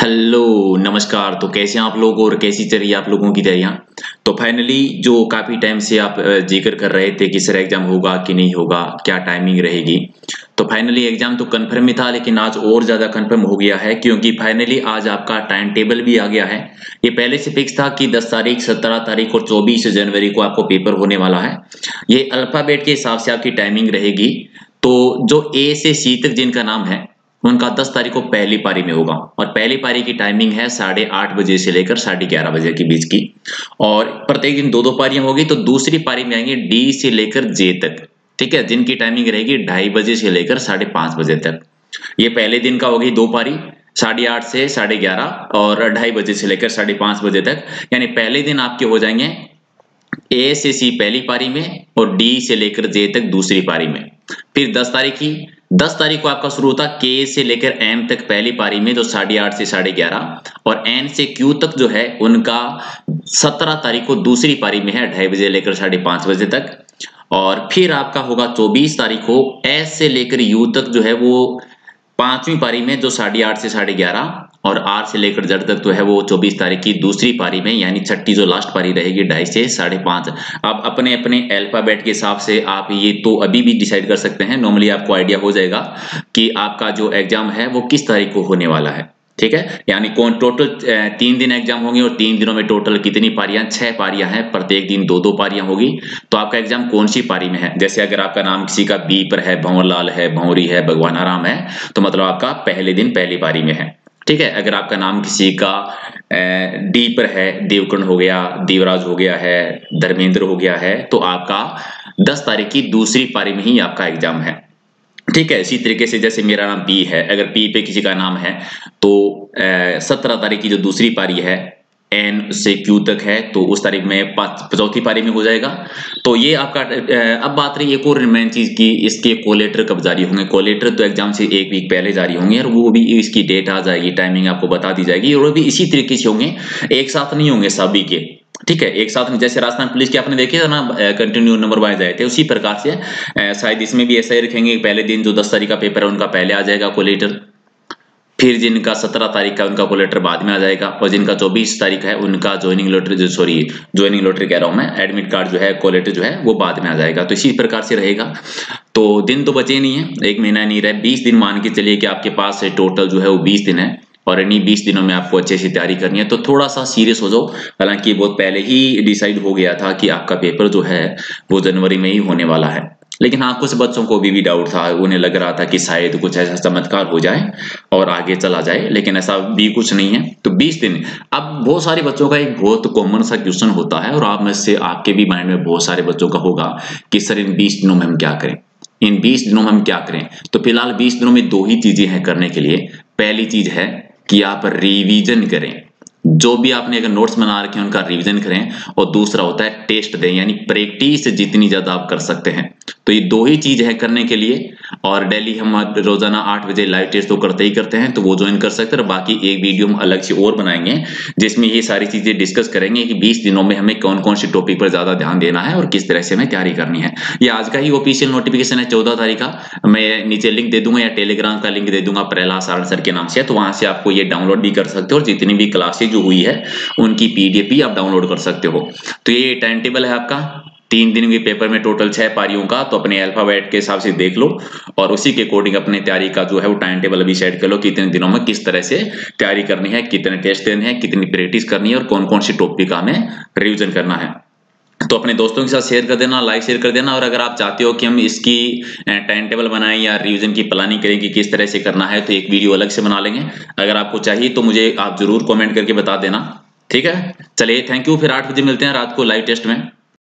Hello, नमस्कार। तो कैसे हैं आप लोग और कैसी चल रही है आप लोगों की तैयारियाँ? तो फाइनली जो काफ़ी टाइम से आप ज़िक्र कर रहे थे कि सर एग्ज़ाम होगा कि नहीं होगा, क्या टाइमिंग रहेगी? तो फाइनली एग्ज़ाम तो कंफर्म ही था, लेकिन आज और ज़्यादा कंफर्म हो गया है, क्योंकि फाइनली आज आपका टाइम टेबल भी आ गया है। ये पहले से फिक्स था कि 10 तारीख 17 तारीख और 24 जनवरी को आपको पेपर होने वाला है। ये अल्फ़ाबेट के हिसाब से आपकी टाइमिंग रहेगी। तो जो ए से सी तक जिनका नाम है उनका 10 तारीख को पहली पारी में होगा। और पहली पारी की टाइमिंग है साढ़े आठ बजे से लेकर साढ़े ग्यारह बजे के बीच की। और प्रत्येक दिन दो दो पारियाँ होगी तो दूसरी पारी में आएँगे डी से लेकर जे तक। ठीक है? जिनकी टाइमिंग रहेगी ढाई बजे से लेकर साढ़े पाँच बजे तक। ये पहले दिन का होगी दो पारी, साढ़े आठ से साढ़े ग्यारह और ढाई बजे से लेकर साढ़े पाँच बजे तक। यानी पहले दिन आपके हो जाएँगे ए से सी पहली पारी में और डी से लेकर जे तक दूसरी पारी में। फिर दस तारीख की दस तारीख को आपका शुरू होता के से लेकर एम तक पहली पारी में, जो साढ़े आठ से साढ़े ग्यारह। और एन से क्यू तक जो है, उनका सत्रह तारीख को दूसरी पारी में है, ढाई बजे लेकर साढ़े पाँच बजे तक। और फिर आपका होगा चौबीस तारीख को एस से लेकर यू तक जो है, वो पांचवी पारी में, जो साढ़े आठ से साढ़े ग्यारह। और आर से लेकर जड़ तक तो है वो 24 तारीख की दूसरी पारी में, यानी छठी जो लास्ट पारी रहेगी ढाई से साढ़े पाँच। अब अपने अपने अल्फ़ाबेट के हिसाब से आप ये तो अभी भी डिसाइड कर सकते हैं। नॉर्मली आपको आइडिया हो जाएगा कि आपका जो एग्ज़ाम है वो किस तारीख को होने वाला है। ठीक है? यानी कौन टोटल तीन दिन एग्ज़ाम होंगे और तीन दिनों में टोटल कितनी पारियाँ? छह पारियाँ हैं, प्रत्येक दिन दो दो पारियाँ होगी। तो आपका एग्ज़ाम कौन सी पारी में है? जैसे अगर आपका नाम किसी का बी पर है, भंवरलाल है, भंवरी है, भगवान आराम है तो मतलब आपका पहले दिन पहली पारी में है। ठीक है, अगर आपका नाम किसी का डी पर है, देवकर्ण हो गया, देवराज हो गया है, धर्मेंद्र हो गया है तो आपका दस तारीख की दूसरी पारी में ही आपका एग्ज़ाम है। ठीक है, इसी तरीके से जैसे मेरा नाम पी है, अगर पी पे किसी का नाम है तो सत्रह तारीख की जो दूसरी पारी है एन से क्यू तक है तो उस तारीख में चौथी पारी में हो जाएगा। तो ये आपका अब बात रही एक और मेन चीज़ की, इसके कोलेटर कब जारी होंगे? कोलेटर तो एग्ज़ाम से एक वीक पहले जारी होंगे, और वो भी इसकी डेट आ जाएगी टाइमिंग आपको बता दी जाएगी, और वो भी इसी तरीके से होंगे, एक साथ नहीं होंगे सभी के। ठीक है, एक साथ जैसे राजस्थान पुलिस के आपने देखे ना कंटिन्यू नंबर वाइज आए थे, उसी प्रकार से शायद इसमें भी ऐसा ही रखेंगे, पहले दिन जो दस तारीख का पेपर है, उनका पहले आ जाएगा कोलेटर फिर जिनका सत्रह तारीख का, उनका कोलेटर बाद में आ जाएगा और जिनका चौबीस तारीख है, उनका ज्वाइनिंग लॉटरी जो सॉरी ज्वाइनिंग लॉटरी कह रहा हूँ मैं एडमिट कार्ड जो है कोलेटर जो है, वो बाद में आ जाएगा। तो इसी प्रकार से रहेगा। तो दिन तो बचे नहीं है, एक महीना नहीं रहे, बीस दिन मान के चलिए कि आपके पास टोटल जो है वो बीस दिन है और इन्हीं बीस दिनों में आपको अच्छे से तैयारी करनी है। तो थोड़ा सा सीरियस हो जाओ। हालाँकि बहुत पहले ही डिसाइड हो गया था कि आपका पेपर जो है, वो जनवरी में ही होने वाला है। लेकिन हाँ कुछ बच्चों को भी, भी डाउट था उन्हें लग रहा था कि शायद कुछ ऐसा चमत्कार हो जाए और आगे चला जाए लेकिन ऐसा भी कुछ नहीं है। तो 20 दिन अब बहुत सारे बच्चों का एक बहुत कॉमन सा क्वेश्चन होता है और आप में से आपके भी माइंड में बहुत सारे बच्चों का होगा कि सर इन 20 दिनों में हम क्या करें? इन 20 दिनों में हम क्या करें? तो फ़िलहाल 20 दिनों में दो ही चीज़ें हैं करने के लिए। पहली चीज़ है कि आप रिविजन करें। जो भी आपने अगर नोट्स बना रखे हैं उनका रिवीजन करें। और दूसरा होता है टेस्ट दें यानी प्रैक्टिस जितनी ज़्यादा आप कर सकते हैं। तो ये दो ही चीज़ है करने के लिए। और डेली हम रोज़ाना आठ बजे लाइव टेस्ट तो करते ही करते हैं तो वो ज्वाइन कर सकते हैं बाकी एक वीडियो हम अलग से और बनाएँगे, जिसमें ये सारी चीज़ें डिस्कस करेंगे कि 20 दिनों में हमें कौन कौन से टॉपिक पर ज़्यादा ध्यान देना है और किस तरह से हमें तैयारी करनी है। ये आज का ही ऑफिशियल नोटिफिकेशन है, चौदह तारीख का। मैं नीचे लिंक दे दूँगा या टेलीग्राम का लिंक दे दूँगा, प्रहलाद सारण सर के नाम से तो वहाँ से आपको ये डाउनलोड भी कर सकते हो और जितनी भी क्लासेज जो हुई है, उनकी पीडीएफ भी आप डाउनलोड कर सकते हो। तो ये टाइम टेबल है आपका। तीन दिन के पेपर में टोटल छह पारियों का तो अपने अल्फ़ाबेट के हिसाब से देख लो और उसी के अकॉर्डिंग अपने तैयारी का जो है वो टाइम टेबल अभी सेट कर लो कितने दिनों में किस तरह से तैयारी करनी है, कितने टेस्ट देने हैं, कितनी प्रैक्टिस करनी है और कौन कौन सी टॉपिक हमें रिविजन करना है। तो अपने दोस्तों के साथ शेयर कर देना लाइक शेयर कर देना और अगर आप चाहते हो कि हम इसकी टाइम टेबल बनाएँ या रिवीजन की प्लानिंग करें कि किस तरह से करना है तो एक वीडियो अलग से बना लेंगे। अगर आपको चाहिए तो मुझे आप ज़रूर कमेंट करके बता देना। ठीक है? चलिए थैंक यू फिर आठ बजे मिलते हैं रात को लाइव टेस्ट में।